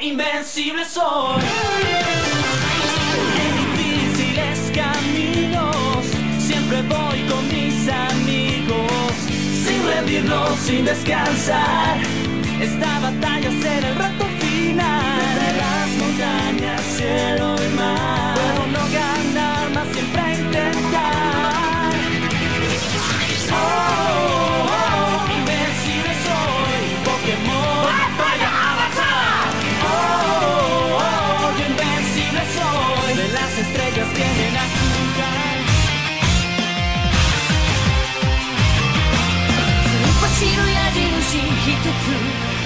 invencible soy. En difíciles caminos, siempre voy con mis amigos, sin rendirnos, sin descansar. Esta batalla será el reto 走る矢印一つ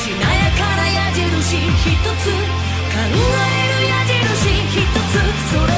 しなやかな矢印一つ考える矢印一つ